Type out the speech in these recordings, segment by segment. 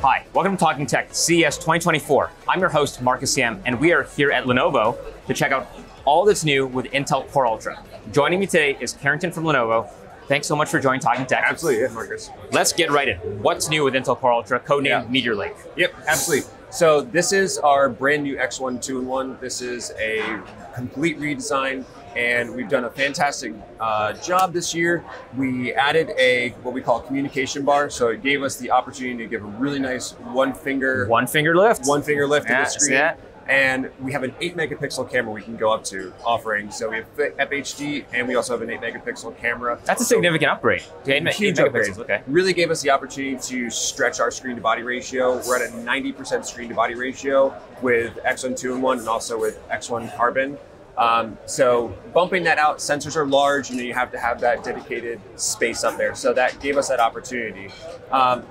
Hi, welcome to Talking Tech, CES 2024. I'm your host, Marcus Sam, and we are here at Lenovo to check out all that's new with Intel Core Ultra. Joining me today is Carrington from Lenovo. Thanks so much for joining Talking Tech. Absolutely, yeah, Marcus. Let's get right in. What's new with Intel Core Ultra, codenamed Yeah. Meteor Lake? Yep, absolutely. So this is our brand new X1 2-in-1. This is a complete redesign, and we've done a fantastic uh, job this year. We added a what we call communication bar, so it gave us the opportunity to give a really nice one finger One finger lift. one finger lift Yeah, of the screen. that? And we have an 8 megapixel camera we can go up to offering. So we have FHD and we also have an 8 megapixel camera. That's a So significant upgrade. huge upgrade. megapixels, Okay. Really gave us the opportunity to stretch our screen to body ratio. We're at a 90% screen to body ratio with X1 2 and 1 and also with X1 Carbon. Um, so bumping that out, sensors are large, you know, you have to have that dedicated space up there. So that gave us that opportunity. Um,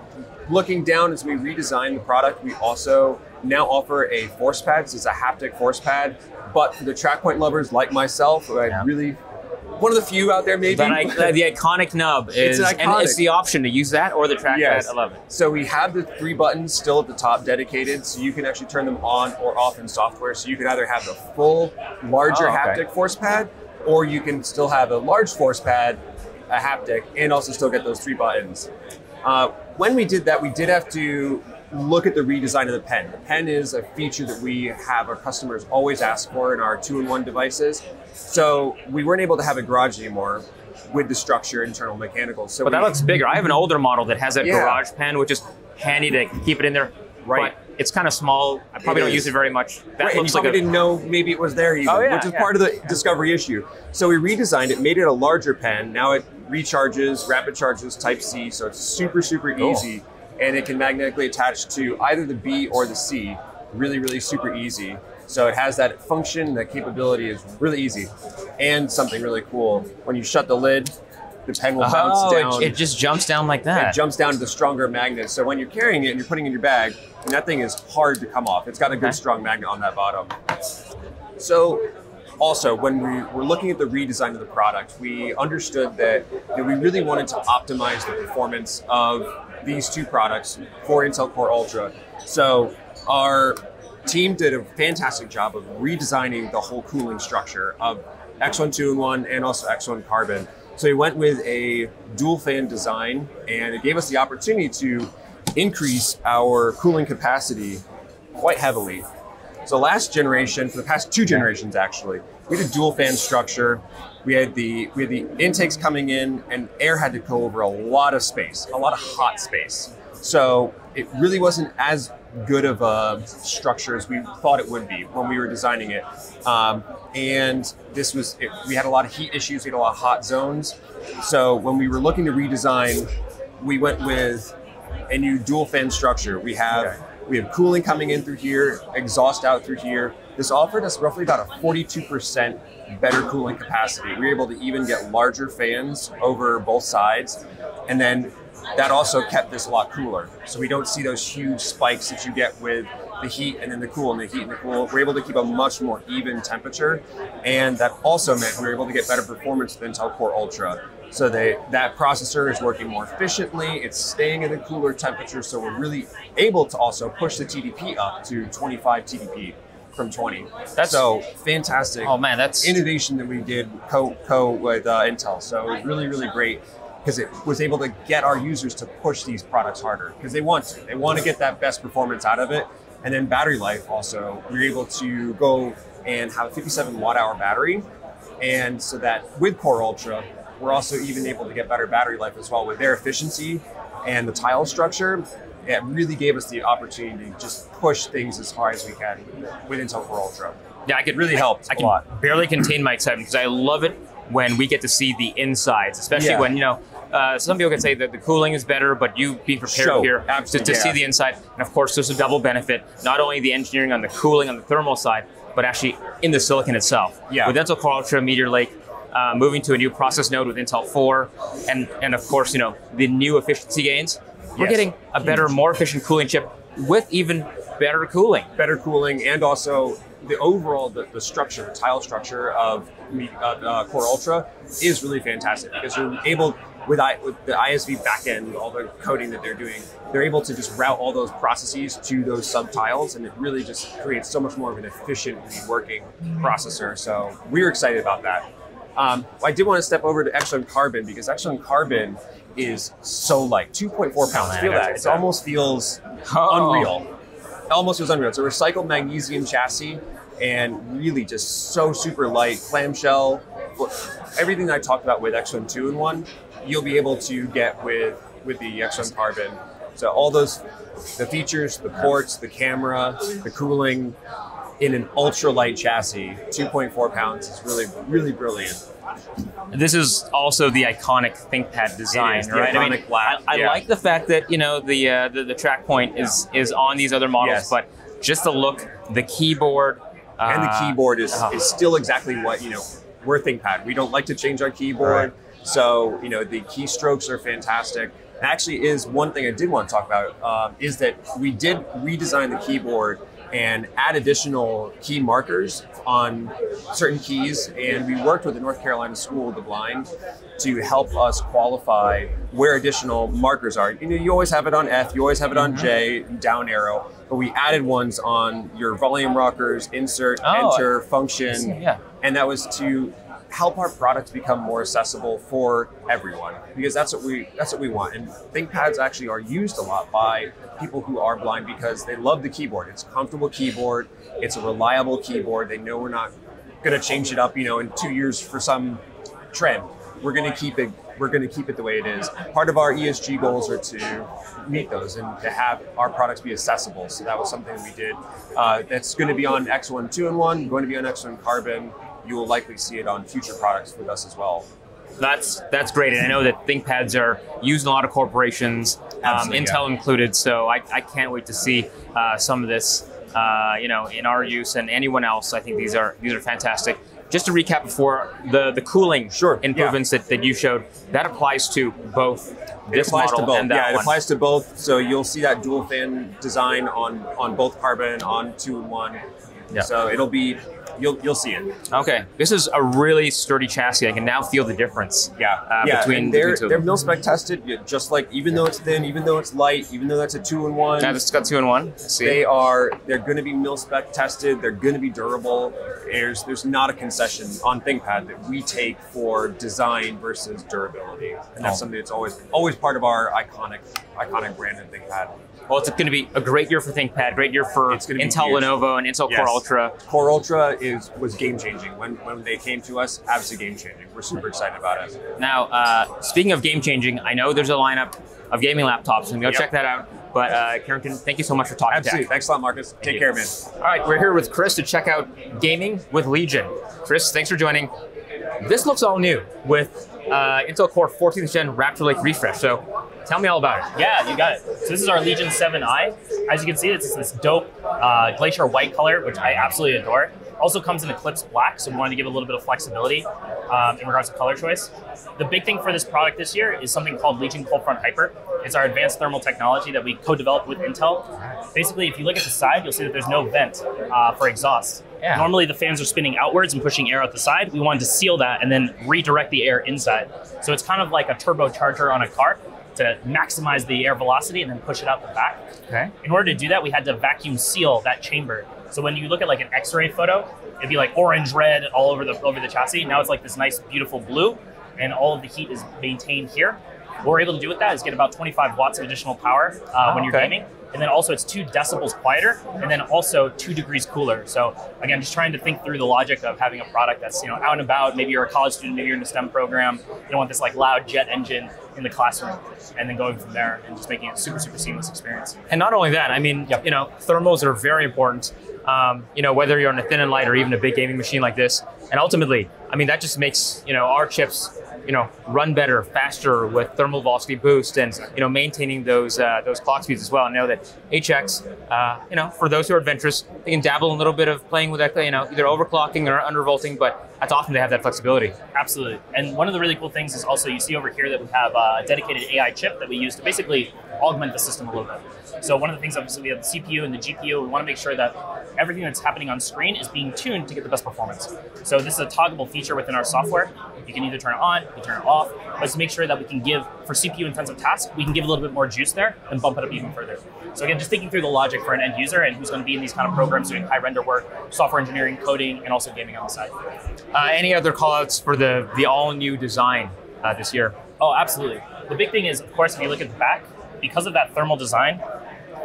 looking down as we redesign the product, we also now offer a force pad. So it's a haptic force pad. But for the track point lovers like myself, who I Yeah. really one of the few out there maybe. I, the iconic nub is, an and it's the option to use that or the trackpad. Yes. I love it. So we have the three buttons still at the top dedicated, so you can actually turn them on or off in software. So you can either have the full larger Oh, okay. haptic force pad, or you can still have a large force pad, a haptic, and also still get those three buttons. Uh, when we did that, we did have to look at the redesign of the pen. The pen is a feature that we have our customers always ask for in our two-in-one devices. So we weren't able to have a garage anymore with the structure, internal mechanicals. So But that we- looks bigger. I have an older model that has that Yeah. garage pen, which is handy to keep it in there. Right. But it's kind of small. I probably don't use it very much. That Right, and looks you like a, didn't know maybe it was there even, Oh, yeah, which is yeah. part of the discovery issue. So we redesigned it, made it a larger pen. Now it recharges, rapid charges Type C, so it's super, super Cool. easy. And it can magnetically attach to either the B or the C. Really, really super easy. So it has that function, that capability is really easy. And something really cool. When you shut the lid, the pen will bounce oh, down. it, it just jumps down like that. it jumps down to the stronger magnet. So when you're carrying it and you're putting it in your bag, and that thing is hard to come off. It's got a good Okay. strong magnet on that bottom. So also when we were looking at the redesign of the product, we understood that you know, we really wanted to optimize the performance of these two products for Intel Core Ultra. So our team did a fantastic job of redesigning the whole cooling structure of X1 2 in 1 and also X1 Carbon. So we went with a dual fan design and it gave us the opportunity to increase our cooling capacity quite heavily. So last generation, for the past two generations actually, we had a dual fan structure. We had the we had the intakes coming in, and air had to go over a lot of space, a lot of hot space. So it really wasn't as good of a structure as we thought it would be when we were designing it. Um, and this was it, we had a lot of heat issues, we had a lot of hot zones. So when we were looking to redesign, we went with a new dual fan structure. We have Okay. We have cooling coming in through here, exhaust out through here. This offered us roughly about a 42% better cooling capacity. We were able to even get larger fans over both sides, and then that also kept this a lot cooler. So we don't see those huge spikes that you get with the heat and then the cool and the heat and the cool. We're able to keep a much more even temperature, and that also meant we were able to get better performance Intel Core Ultra. So they, that processor is working more efficiently. It's staying in a cooler temperature, so we're really able to also push the TDP up to 25 TDP from 20. That's- so fantastic oh man, that's innovation that we did co co with uh, Intel. So it was really really great because it was able to get our users to push these products harder because they want to. They want to get that best performance out of it. And then battery life also, we were able to go and have a 57 watt hour battery, and so that with Core Ultra, we're also even able to get better battery life as well with their efficiency and the tile structure. It really gave us the opportunity to just push things as hard as we can with Intel Core Ultra. yeah, I could really help. I- I, can barely contain my excitement because I love it when we get to see the insides, especially Yeah. when you know. Uh, some people can say that the cooling is better, but you being prepared Show, here to, absolutely, to see yeah. the inside, and of course, there's a double benefit: not only the engineering on the cooling on the thermal side, but actually in the silicon itself. Yeah. With Intel Core Ultra Meteor Lake, uh, moving to a new process node with Intel 4, and and of course, you know the new efficiency gains. We're Yes. getting a better, more efficient cooling chip with even better cooling. better cooling and also the overall the, the structure the tile structure of uh, uh, core ultra is really fantastic because you're able with, I, with the ISV backend, all the coding that they're doing, they're able to just route all those processes to those subtiles, and it really just creates so much more of an efficient working processor. So we're excited about that. Um, I did want to step over to X1 Carbon because X1 Carbon is so light, 2.4 pounds. I Feel that? It almost feels Oh. unreal. It almost feels unreal. It's a recycled magnesium chassis and really just so super light. Clamshell, everything that I talked about with X1 2 in 1, you'll be able to get with, with the X1 Carbon. So all those, the features, the ports, the camera, the cooling, in an ultra light chassis, 2.4 pounds is really, really brilliant. This is also the iconic ThinkPad design, It is, the right? I, black, I, I yeah. like the fact that you know the uh, the, the track point is is on these other models, Yes. but just the look, the keyboard, and the uh, keyboard is, oh. is still exactly what you know we're ThinkPad. We don't like to change our keyboard, so you know the keystrokes are fantastic. Actually, is one thing I did want to talk about um, is that we did redesign the keyboard and add additional key markers on certain keys, and we worked with the North Carolina School of the Blind to help us qualify where additional markers are. You know, you always have it on F, you always have it on mm-hmm. J, down arrow, but we added ones on your volume rockers, insert, Oh, enter, function, yeah. and that was to help our products become more accessible for everyone because that's what we that's what we want. And thinkpads actually are used a lot by people who are blind because they love the keyboard. It's a comfortable keyboard. It's a reliable keyboard. They know we're not going to change it up you know in two years for some trend. We're going to keep it we're going to keep it the way it is. Part of our esg goals are to meet those and to have our products be accessible. So that was something we did. Uh, that's going to be on x1 2 and 1 going to be on x1 carbon you will likely see it on future products with us as well That's that's great, and I know that ThinkPads are used in a lot of corporations, um, Intel included. So I, I can't wait to see uh, some of this, uh, you know, in our use and anyone else. I think these are these are fantastic. Just to recap before the the cooling Sure, improvements that, that you showed, that applies to both It this applies model to both. and that yeah, it one. applies to both. So you'll see that dual fan design on on both carbon on two and one. Yeah. So it'll be you'll you'll see it. Okay, this is a really sturdy chassis. I can now feel the difference. Yeah, uh, yeah. between, and they're between two they're mil spec tested. Just like even though it's thin, even though it's light, even though that's a two and one. Yeah, this got two in one. See. They are they're going to be mil spec tested. They're going to be durable. There's there's not a concession on ThinkPad that we take for design versus durability, and that's Oh. something that's always always part of our iconic iconic brand in ThinkPad. Well, it's going to be a great year for ThinkPad, great year for Intel, huge. Lenovo, and Intel Yes. Core Ultra. Core Ultra is was game changing when when they came to us. Absolutely game changing. We're super excited about it. Now, uh, speaking of game changing, I know there's a lineup of gaming laptops, and go Yep. check that out. But uh, Carrington, thank you so much for talking Absolutely. tech. Thanks a lot, Marcus. Take you. care, man. All right, we're here with Chris to check out gaming with Legion. Chris, thanks for joining. This looks all new with uh, Intel Core 14th Gen Raptor Lake refresh. So, tell me all about it. Yeah, you got it. So this is our Legion 7i. As you can see, it's this dope uh, glacier white color, which I absolutely adore. Also comes in Eclipse black, so we wanted to give a little bit of flexibility um, in regards to color choice. The big thing for this product this year is something called Legion Cold Front Hyper. It's our advanced thermal technology that we co-developed with Intel. Basically, if you look at the side, you'll see that there's no vent uh, for exhaust. Yeah. Normally, the fans are spinning outwards and pushing air out the side. We wanted to seal that and then redirect the air inside. So it's kind of like a turbocharger on a car to maximize the air velocity and then push it out the back. Okay. In order to do that, we had to vacuum seal that chamber. So when you look at like an X-ray photo, it'd be like orange, red all over the over the chassis. Now it's like this nice, beautiful blue, and all of the heat is maintained here. What we're able to do with that is get about 25 watts of additional power uh, Oh, when you're okay. gaming, and then also it's two decibels quieter, and then also two degrees cooler. So again, just trying to think through the logic of having a product that's you know out and about. Maybe you're a college student, maybe you're in a STEM program. You don't want this like loud jet engine in the classroom, and then going from there and just making it a super super seamless experience. And not only that, I mean, you know, thermals are very important. Um, you know, whether you're on a thin and light or even a big gaming machine like this, and ultimately, I mean, that just makes you know our chips, you know, run better, faster with thermal velocity boost, and you know, maintaining those uh, those clock speeds as well. I know that HX, uh, you know, for those who are adventurous, they can dabble in a little bit of playing with that, you know, either overclocking or undervolting, but that's often they have that flexibility. Absolutely. And one of the really cool things is also you see over here that we have a dedicated AI chip that we use to basically augment the system a little bit. So one of the things, obviously, we have the CPU and the GPU. We want to make sure that everything that's happening on screen is being tuned to get the best performance. So this is a toggleable feature within our software. You can either turn it on, you can turn it off, but to make sure that we can give, for CPU intensive tasks, we can give a little bit more juice there and bump it up even further. So again, just thinking through the logic for an end user and who's going to be in these kind of programs doing high render work, software engineering, coding, and also gaming on the side. Uh, any other callouts for the the all new design uh, this year? Oh, absolutely. The big thing is, of course, if you look at the back, because of that thermal design,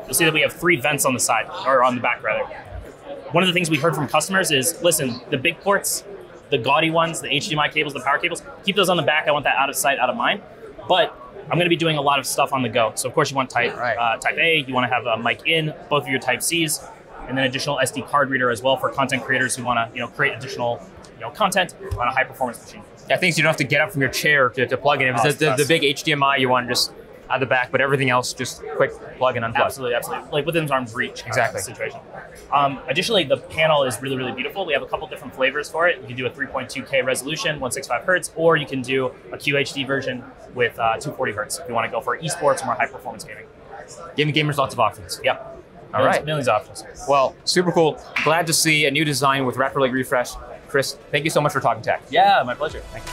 you'll see that we have three vents on the side, or on the back rather. One of the things we heard from customers is, listen, the big ports, the gaudy ones, the HDMI cables, the power cables, keep those on the back. I want that out of sight, out of mind. But I'm going to be doing a lot of stuff on the go. So of course you want type Right. uh, type A, you want to have a mic in, both of your type Cs, and then additional SD card reader as well for content creators who want to you know create additional you know content on a high performance machine. Yeah, things you don't have to get up from your chair to, to plug in. If Oh, the, the, it's the big HDMI, you want to just out the back, but everything else just quick plug and unplug. Absolutely, absolutely. Like within arm's reach. uh, Exactly. Situation. Um, additionally, the panel is really, really beautiful. We have a couple different flavors for it. You can do a 3.2K resolution, 165 hertz, or you can do a QHD version with uh, 240 hertz if you want to go for esports or more high performance gaming. Giving gamers lots of options. Yep. All millions, right. Millions of options. Well, super cool. Glad to see a new design with Raptor Lake Refresh. Chris, thank you so much for talking tech. Yeah, my pleasure. Thank you.